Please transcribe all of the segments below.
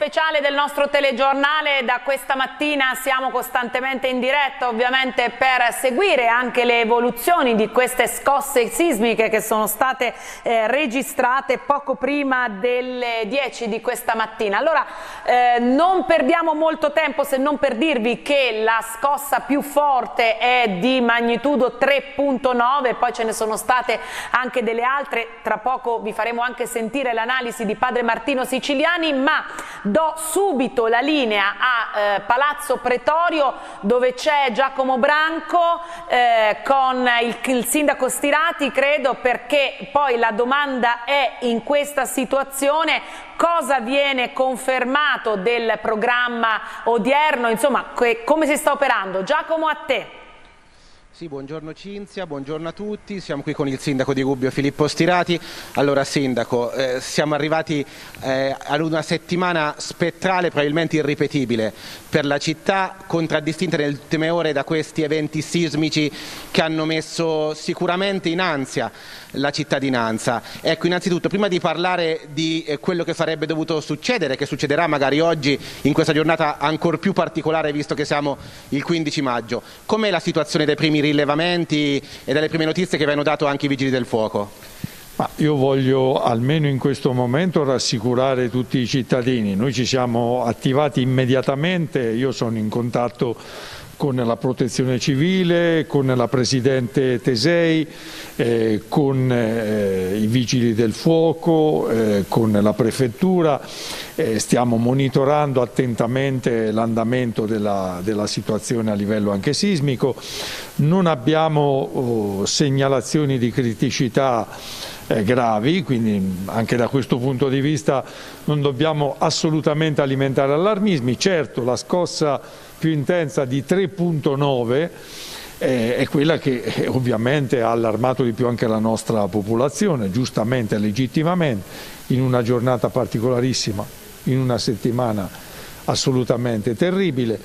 speciale del nostro telegiornale. Da questa mattina siamo costantemente in diretta ovviamente per seguire anche le evoluzioni di queste scosse sismiche che sono state eh, registrate poco prima delle 10 di questa mattina. Allora eh, non perdiamo molto tempo se non per dirvi che la scossa più forte è di magnitudo 3.9, poi ce ne sono state anche delle altre, tra poco vi faremo anche sentire l'analisi di padre Martino Siciliani, ma do subito la linea a eh, Palazzo Pretorio dove c'è Giacomo Branco eh, con il, il sindaco Stirati, credo, perché poi la domanda è in questa situazione cosa viene confermato del programma odierno, insomma come si sta operando. Giacomo a te. Sì, buongiorno Cinzia, buongiorno a tutti, siamo qui con il sindaco di Gubbio Filippo Stirati. Allora sindaco, eh, siamo arrivati eh, ad una settimana spettrale, probabilmente irripetibile per la città, contraddistinta nelle ultime ore da questi eventi sismici che hanno messo sicuramente in ansia la cittadinanza. Ecco, innanzitutto, prima di parlare di eh, quello che sarebbe dovuto succedere, che succederà magari oggi in questa giornata ancora più particolare visto che siamo il 15 maggio, com'è la situazione dei primi rilevamenti e delle prime notizie che vi hanno dato anche i vigili del fuoco? Ma io voglio almeno in questo momento rassicurare tutti i cittadini, noi ci siamo attivati immediatamente, io sono in contatto con la protezione civile, con la Presidente Tesei, eh, con eh, i Vigili del Fuoco, eh, con la Prefettura, eh, stiamo monitorando attentamente l'andamento della, della, situazione a livello anche sismico, non abbiamo oh, segnalazioni di criticità eh, gravi, quindi anche da questo punto di vista non dobbiamo assolutamente alimentare allarmismi, certo la scossa più intensa di 3.9 eh, è quella che eh, ovviamente ha allarmato di più anche la nostra popolazione, giustamente e legittimamente, in una giornata particolarissima, in una settimana assolutamente terribile,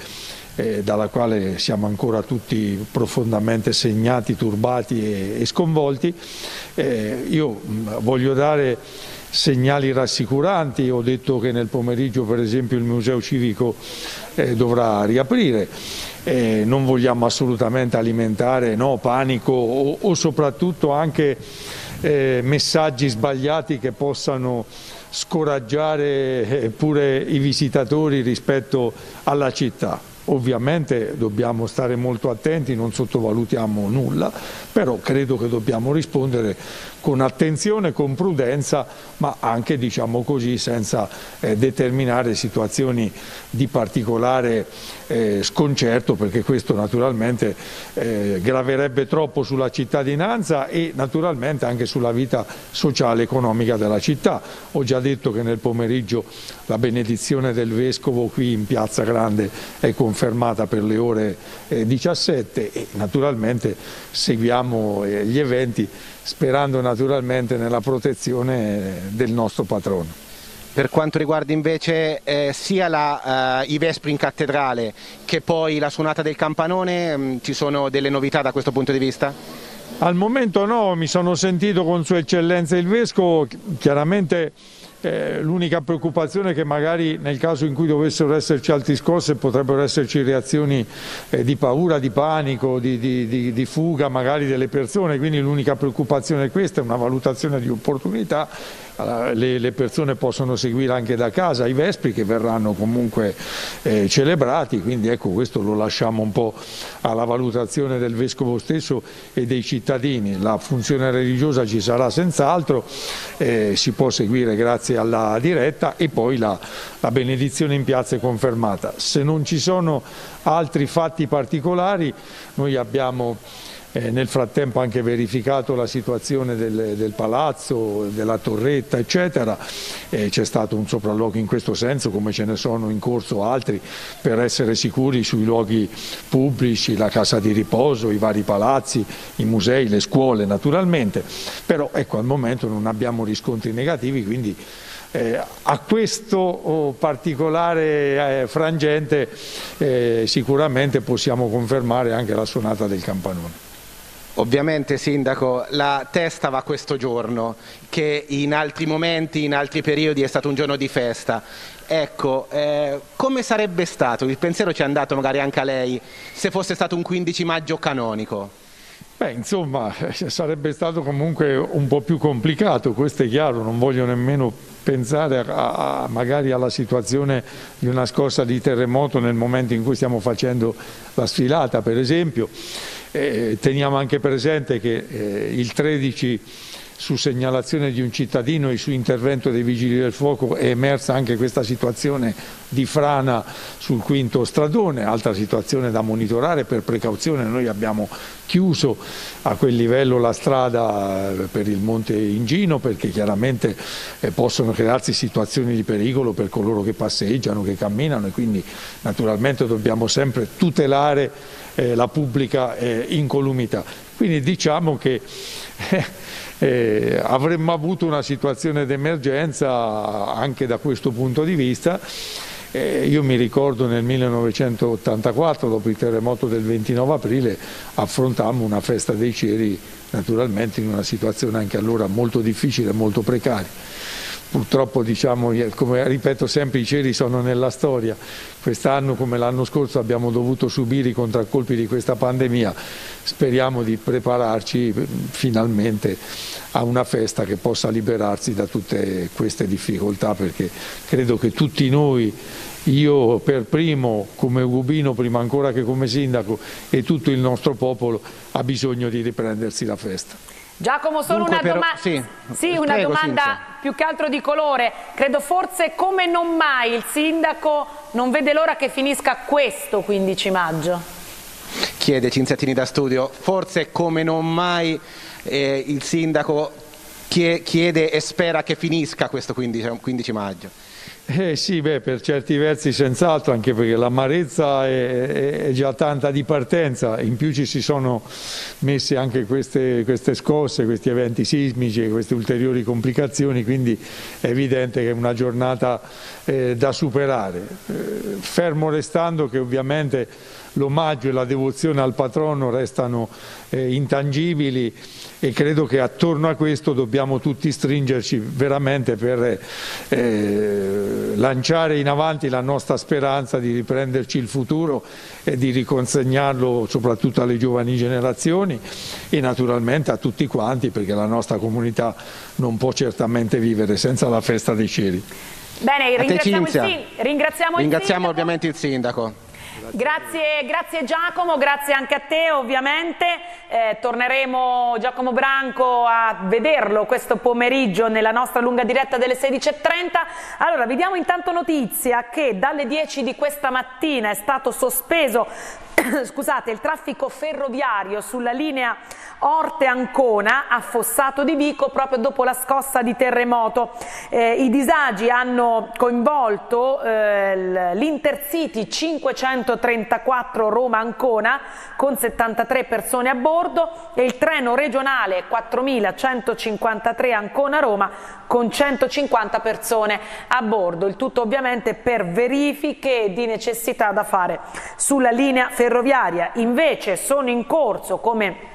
eh, dalla quale siamo ancora tutti profondamente segnati, turbati e, e sconvolti. Eh, io voglio dare segnali rassicuranti, ho detto che nel pomeriggio per esempio il Museo Civico eh, dovrà riaprire, eh, non vogliamo assolutamente alimentare no, panico o, o, soprattutto anche eh, messaggi sbagliati che possano scoraggiare eh, pure i visitatori rispetto alla città. Ovviamente dobbiamo stare molto attenti, non sottovalutiamo nulla, però credo che dobbiamo rispondere con attenzione, con prudenza, ma anche diciamo così, senza eh, determinare situazioni di particolare eh, sconcerto, perché questo naturalmente eh, graverebbe troppo sulla cittadinanza e naturalmente anche sulla vita sociale e economica della città. Ho già detto che nel pomeriggio la benedizione del Vescovo qui in Piazza Grande è confermata per le ore 17 eh, e naturalmente seguiamo eh, gli eventi sperando naturalmente nella protezione del nostro patrono. Per quanto riguarda invece eh, sia la, eh, i Vespri in cattedrale che poi la suonata del campanone, mh, mm, ci sono delle novità da questo punto di vista? Al momento no, mi sono sentito con Sua Eccellenza il Vescovo, chiaramente eh, l'unica preoccupazione è che magari nel caso in cui dovessero esserci altri scossi potrebbero esserci reazioni eh, di paura, di panico, di, di, di, di fuga magari delle persone, quindi l'unica preoccupazione è questa, è una valutazione di opportunità le, le, persone possono seguire anche da casa i Vespri che verranno comunque eh, celebrati, quindi ecco questo lo lasciamo un po' alla valutazione del Vescovo stesso e dei cittadini, la funzione religiosa ci sarà senz'altro, eh, si può seguire grazie alla diretta e poi la, la benedizione in piazza è confermata. Se non ci sono altri fatti particolari noi abbiamo eh, nel frattempo anche verificato la situazione del, del palazzo, della torretta eccetera, eh, c'è stato un sopralluogo in questo senso come ce ne sono in corso altri per essere sicuri sui luoghi pubblici, la casa di riposo, i vari palazzi, i musei, le scuole naturalmente, però ecco al momento non abbiamo riscontri negativi quindi eh, a questo oh, particolare eh, frangente eh, sicuramente possiamo confermare anche la suonata del campanone. Ovviamente Sindaco, la testa va questo giorno, che in altri momenti, in altri periodi è stato un giorno di festa. Ecco, eh, come sarebbe stato, il pensiero ci è andato magari anche a lei, se fosse stato un 15 maggio canonico? Beh, insomma, sarebbe stato comunque un po' più complicato, questo è chiaro, non voglio nemmeno pensare a, a, magari alla situazione di una scorsa di terremoto nel momento in cui stiamo facendo la sfilata, per esempio. Eh, teniamo anche presente che eh, il 13 su segnalazione di un cittadino e su intervento dei vigili del fuoco è emersa anche questa situazione di frana sul quinto stradone, altra situazione da monitorare per precauzione, noi abbiamo chiuso a quel livello la strada eh, per il Monte Ingino perché chiaramente eh, possono crearsi situazioni di pericolo per coloro che passeggiano, che camminano e quindi naturalmente dobbiamo sempre tutelare eh, la pubblica incolumità. Quindi diciamo che eh, avremmo avuto una situazione d'emergenza anche da questo punto di vista. Eh, io mi ricordo nel 1984, dopo il terremoto del 29 aprile, affrontammo una festa dei ceri naturalmente in una situazione anche allora molto difficile e molto precaria purtroppo diciamo, come ripeto sempre i cieli sono nella storia, quest'anno come l'anno scorso abbiamo dovuto subire i contraccolpi di questa pandemia, speriamo di prepararci finalmente a una festa che possa liberarsi da tutte queste difficoltà perché credo che tutti noi io per primo come Ugubino, prima ancora che come sindaco e tutto il nostro popolo ha bisogno di riprendersi la festa. Giacomo, solo Dunque, una, doma sì. Sì, una Prego, domanda Cinzia. più che altro di colore. Credo forse come non mai il sindaco non vede l'ora che finisca questo 15 maggio. Chiede Cinziatini da studio, forse come non mai eh, il sindaco chiede e spera che finisca questo 15, 15 maggio. Eh sì, beh, per certi versi senz'altro, anche perché l'amarezza è, è, già tanta di partenza, in più ci si sono messe anche queste, queste scosse, questi eventi sismici e queste ulteriori complicazioni, quindi è evidente che è una giornata eh, da superare. Eh, fermo restando che ovviamente l'omaggio e la devozione al patrono restano eh, intangibili e credo che attorno a questo dobbiamo tutti stringerci veramente per eh, lanciare in avanti la nostra speranza di riprenderci il futuro e di riconsegnarlo soprattutto alle giovani generazioni e naturalmente a tutti quanti perché la nostra comunità non può certamente vivere senza la festa dei cieli. Bene, ringraziamo, il, ringraziamo, ringraziamo ovviamente il sindaco. Grazie, grazie, Giacomo, grazie anche a te ovviamente, eh, torneremo Giacomo Branco a vederlo questo pomeriggio nella nostra lunga diretta delle 16.30. Allora vi diamo intanto notizia che dalle 10 di questa mattina è stato sospeso scusate, il traffico ferroviario sulla linea Orte-Ancona a Fossato di Vico proprio dopo la scossa di terremoto. Eh, I disagi hanno coinvolto eh, l'Intercity 534 Roma-Ancona con 73 persone a bordo e il treno regionale 4153 Ancona-Roma con 150 persone a bordo. Il tutto ovviamente per verifiche di necessità da fare sulla linea ferroviaria ferroviaria invece sono in corso come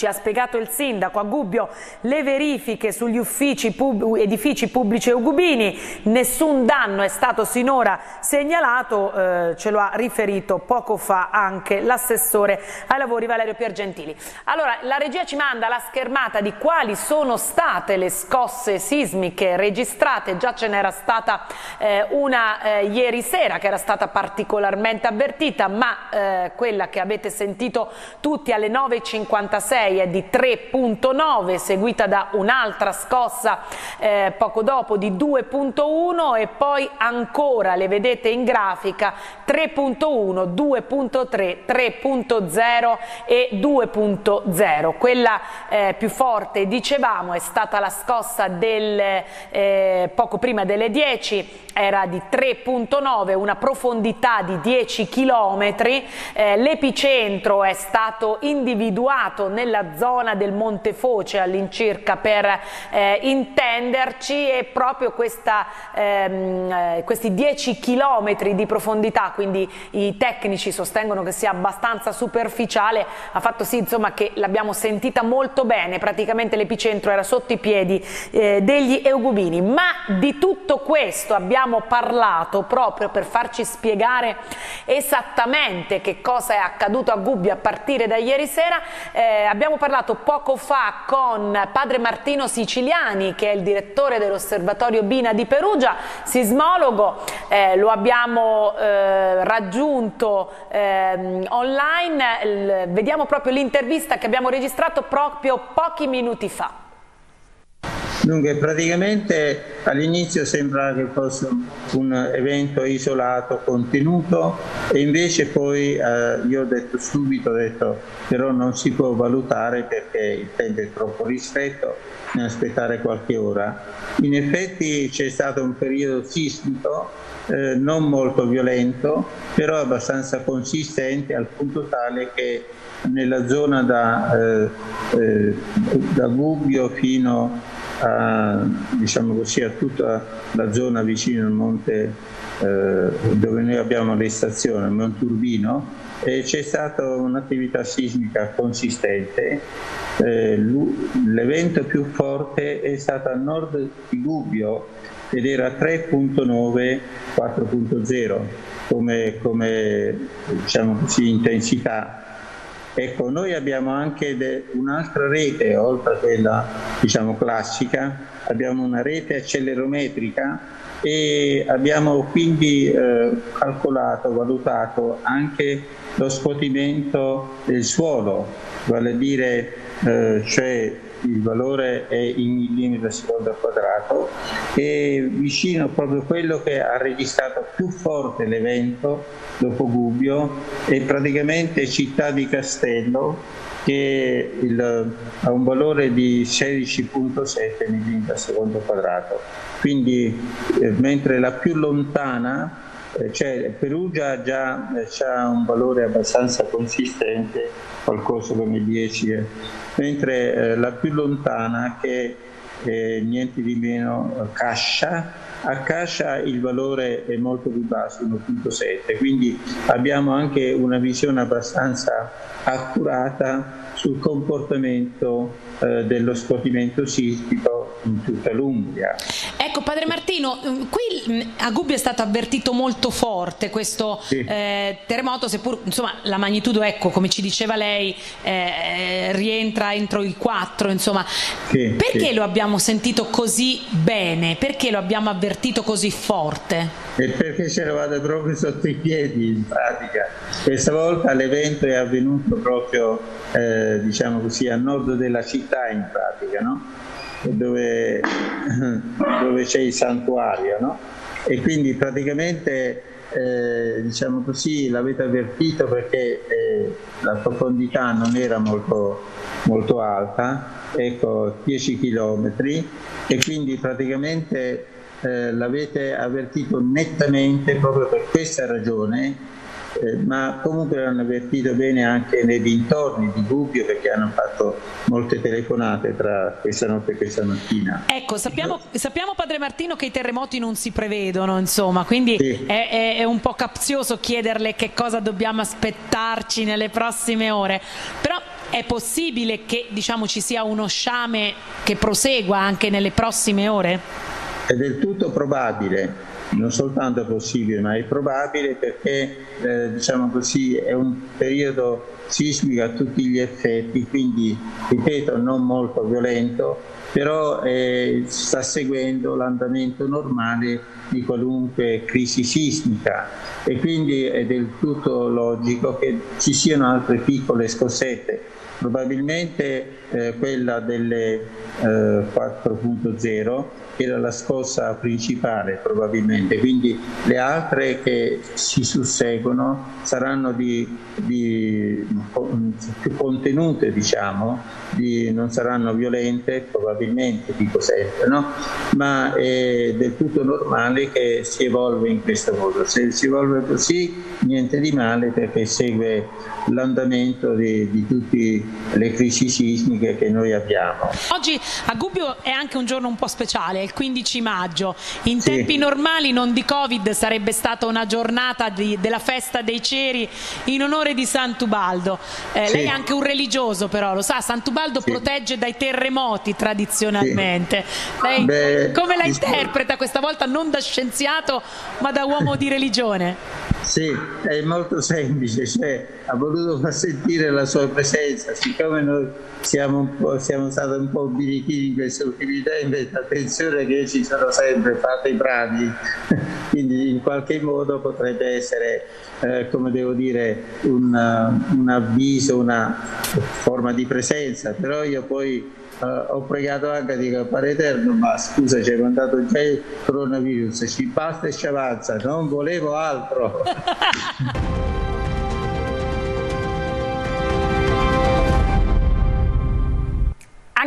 ci ha spiegato il sindaco a Gubbio le verifiche sugli uffici pub edifici pubblici eugubini, nessun danno è stato sinora segnalato, eh, ce lo ha riferito poco fa anche l'assessore ai lavori Valerio Piergentili. Allora, la regia ci manda la schermata di quali sono state le scosse sismiche registrate, già ce n'era stata eh, una eh, ieri sera che era stata particolarmente avvertita, ma eh, quella che avete sentito tutti alle 9.56 è di 3.9 seguita da un'altra scossa eh, poco dopo di 2.1 e poi ancora le vedete in grafica 3.1, 2.3, 3.0 e 2.0. Quella eh, più forte dicevamo è stata la scossa del, eh, poco prima delle 10 era di 3.9, una profondità di 10 km, eh, l'epicentro è stato individuato nella questa zona del Monte Foce all'incirca per eh, intenderci e proprio questa, ehm, eh, questi 10 chilometri di profondità, quindi i tecnici sostengono che sia abbastanza superficiale, ha fatto sì insomma, che l'abbiamo sentita molto bene, praticamente l'epicentro era sotto i piedi eh, degli eugubini, ma di tutto questo abbiamo parlato proprio per farci spiegare esattamente che cosa è accaduto a Gubbio a partire da ieri sera, eh, abbiamo parlato poco fa con padre Martino Siciliani che è il direttore dell'osservatorio Bina di Perugia, sismologo, eh, lo abbiamo eh, raggiunto ehm, online, vediamo proprio l'intervista che abbiamo registrato proprio pochi minuti fa. Dunque, praticamente all'inizio sembrava che fosse un evento isolato, contenuto e invece poi eh, io ho detto subito, ho detto però non si può valutare perché il tempo è troppo ristretto, bisogna aspettare qualche ora. In effetti c'è stato un periodo sismico eh, non molto violento, però abbastanza consistente al punto tale che nella zona da, eh, eh da Gubbio fino a, diciamo così, a tutta la zona vicino al monte eh, dove noi abbiamo le stazioni, il Monturbino, e c'è stata un'attività sismica consistente. Eh, l'evento più forte è stato a nord di Gubbio ed era 3.9 4.0 come, come diciamo così, intensità Ecco, noi abbiamo anche un'altra rete, oltre a quella diciamo, classica, abbiamo una rete accelerometrica e abbiamo quindi eh, calcolato, valutato anche lo scuotimento del suolo, vale a dire eh, cioè il valore è in millimetri al secondo quadrato e vicino proprio quello che ha registrato più forte l'evento dopo Gubbio è praticamente Città di Castello che il, ha un valore di 16.7 mm al secondo quadrato. Quindi eh, mentre la più lontana eh, cioè Perugia già eh, ha un valore abbastanza consistente qualcosa come 10 mentre eh, la più lontana che è niente di meno Cascia, a Cascia il valore è molto più basso, 1.7, quindi abbiamo anche una visione abbastanza accurata sul comportamento eh, dello scuotimento sismico in tutta l'Umbria. Ecco, Padre Martino, mm, qui mm, a Gubbio è stato avvertito molto forte questo sì. eh, terremoto, seppur insomma, la magnitudo, ecco, come ci diceva lei, eh, rientra entro i 4, insomma. Sì, perché sì. lo abbiamo sentito così bene? Perché lo abbiamo avvertito così forte? E perché ce l'avate proprio sotto i piedi in pratica. Questa volta l'evento è avvenuto proprio, eh, diciamo così, a nord della città in pratica, no? Dove, dove c'è il santuario, no? E quindi praticamente eh, diciamo così l'avete avvertito perché eh, la profondità non era molto, molto alta, ecco 10 km e quindi praticamente eh, l'avete avvertito nettamente proprio per questa ragione eh, ma comunque l'hanno avvertito bene anche nei dintorni di Gubbio perché hanno fatto molte telefonate tra questa notte e questa mattina. Ecco, sappiamo, sappiamo Padre Martino che i terremoti non si prevedono, insomma, quindi sì. è, è, è, un po' capzioso chiederle che cosa dobbiamo aspettarci nelle prossime ore, però è possibile che diciamo, ci sia uno sciame che prosegua anche nelle prossime ore? È del tutto probabile non soltanto è possibile ma è probabile perché eh, diciamo così, è un periodo sismico a tutti gli effetti, quindi ripeto non molto violento, però eh, sta seguendo l'andamento normale di qualunque crisi sismica. E quindi è del tutto logico che ci siano altre piccole scossette probabilmente eh, quella delle eh, 4.0 era la scossa principale probabilmente, quindi le altre che si susseguono saranno di, di, più contenute, diciamo, di, non saranno violente probabilmente, dico sempre, no? ma è del tutto normale che si evolve in questo modo. Se si evolve così, niente di male perché segue l'andamento di, di tutte le crisi sismiche che noi abbiamo. Oggi a Gubbio è anche un giorno un po' speciale, il 15 maggio. In sì. tempi normali, non di Covid, sarebbe stata una giornata di, della festa dei ceri in onore di Sant'Ubaldo. Eh, sì. Lei è anche un religioso però, lo sa, Sant'Ubaldo sì. protegge dai terremoti tradizionalmente. Lei Beh, come la interpreta questa volta non da scienziato ma da uomo di religione? Sì, è molto semplice, cioè, ha voluto far sentire la sua presenza, siccome noi siamo, siamo stati un po' birichini in queste ultime tempi, attenzione che ci sono sempre, fate i bravi, quindi in qualche modo potrebbe essere, eh, come devo dire, un, un avviso, una forma di presenza, però io poi Uh, ho pregato anche di Padre Eterno, ma scusa, ci è mandato già il coronavirus, ci basta e ci avanza, non volevo altro.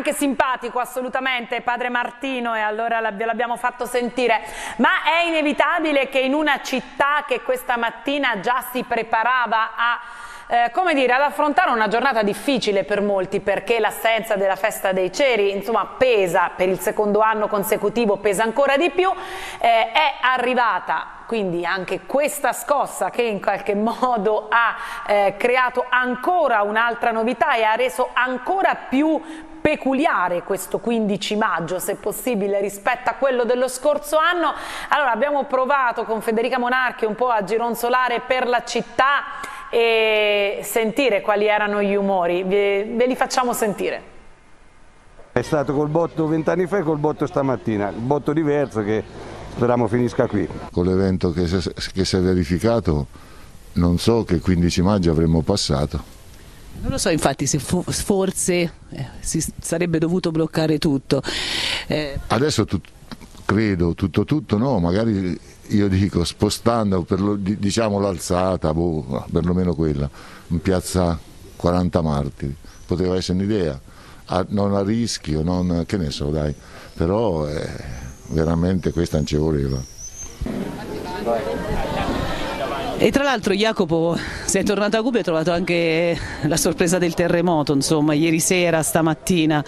anche simpatico assolutamente padre Martino e allora l'abbiamo fatto sentire, ma è inevitabile che in una città che questa mattina già si preparava a eh, come dire, ad affrontare una giornata difficile per molti perché l'assenza della festa dei ceri insomma pesa per il secondo anno consecutivo, pesa ancora di più, eh, è arrivata. Quindi anche questa scossa che in qualche modo ha eh, creato ancora un'altra novità e ha reso ancora più peculiare questo 15 maggio, se possibile, rispetto a quello dello scorso anno. Allora abbiamo provato con Federica Monarchi un po' a gironzolare per la città e sentire quali erano gli umori. Ve, ve li facciamo sentire. È stato col botto vent'anni fa e col botto stamattina, il botto diverso che speriamo finisca qui. Con l'evento che, che si è verificato non so che 15 maggio avremmo passato. Non lo so infatti se forse eh, si sarebbe dovuto bloccare tutto. Eh... Adesso tu, credo tutto tutto no, magari io dico spostando per lo, diciamo l'alzata, boh, perlomeno quella, in piazza 40 martiri, poteva essere un'idea, non a rischio, non, che ne so dai, però eh, veramente questa non ci voleva. E tra l'altro Jacopo sei tornato a Gubbio e hai trovato anche la sorpresa del terremoto, insomma, ieri sera, stamattina,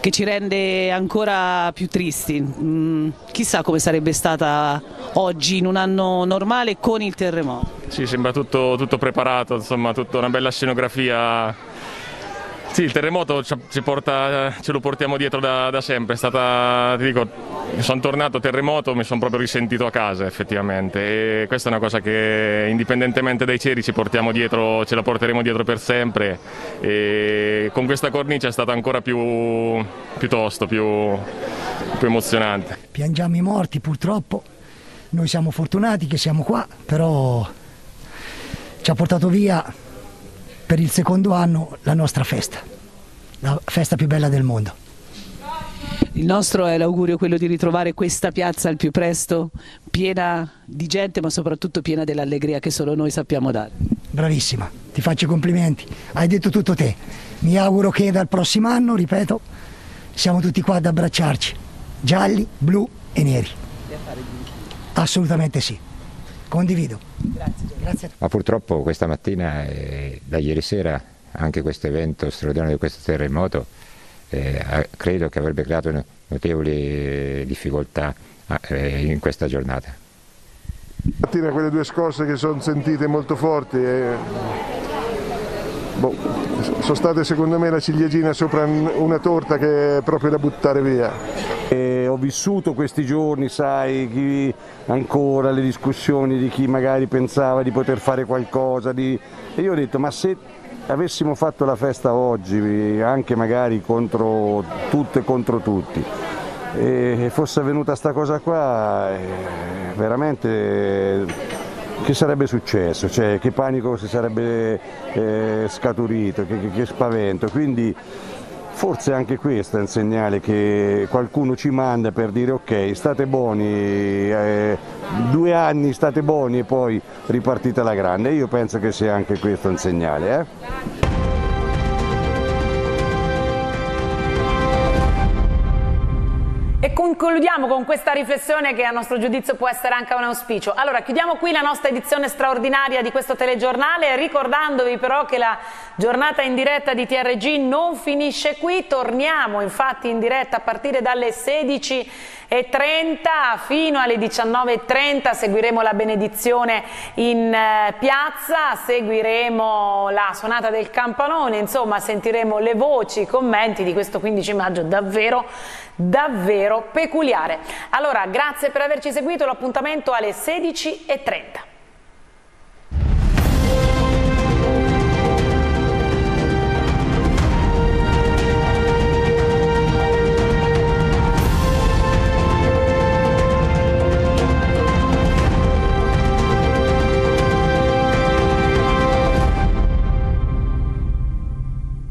che ci rende ancora più tristi. Mm, chissà come sarebbe stata oggi in un anno normale con il terremoto. Sì, sembra tutto, tutto preparato, insomma, tutta una bella scenografia sì, il terremoto ci porta, ce lo portiamo dietro da, da sempre, è stata, ti dico, sono tornato terremoto, mi sono proprio risentito a casa effettivamente. E questa è una cosa che indipendentemente dai ceri ci portiamo dietro, ce la porteremo dietro per sempre. E con questa cornice è stato ancora più, piuttosto, più, più emozionante. Piangiamo i morti purtroppo, noi siamo fortunati che siamo qua, però ci ha portato via per il secondo anno la nostra festa, la festa più bella del mondo. Il nostro è l'augurio quello di ritrovare questa piazza al più presto, piena di gente ma soprattutto piena dell'allegria che solo noi sappiamo dare. Bravissima, ti faccio i complimenti, hai detto tutto te. Mi auguro che dal prossimo anno, ripeto, siamo tutti qua ad abbracciarci, gialli, blu e neri. Assolutamente sì. Condivido. Grazie. Grazie. Ma purtroppo questa mattina, eh, da ieri sera, anche questo evento straordinario di questo terremoto, eh, credo che avrebbe creato notevoli eh, difficoltà eh, in questa giornata. Mattina quelle due scosse che sono sentite molto forti eh, boh, sono state secondo me la ciliegina sopra una torta che è proprio da buttare via. E ho vissuto questi giorni, sai, ancora le discussioni di chi magari pensava di poter fare qualcosa, di... e io ho detto ma se avessimo fatto la festa oggi, anche magari contro tutto e contro tutti, e fosse avvenuta sta cosa qua, eh, veramente che sarebbe successo, cioè, che panico si sarebbe eh, scaturito, che, che, che spavento. Quindi forse anche questo è un segnale che qualcuno ci manda per dire ok, state buoni, eh, due anni state buoni e poi ripartite alla grande. Io penso che sia anche questo un segnale. Eh? Concludiamo con questa riflessione che a nostro giudizio può essere anche un auspicio. Allora, chiudiamo qui la nostra edizione straordinaria di questo telegiornale, ricordandovi però che la giornata in diretta di TRG non finisce qui, torniamo infatti in diretta a partire dalle 16.30 fino alle 19.30, seguiremo la benedizione in eh, piazza, seguiremo la suonata del campanone, insomma sentiremo le voci, i commenti di questo 15 maggio. Davvero davvero peculiare. Allora, grazie per averci seguito, l'appuntamento alle 16.30.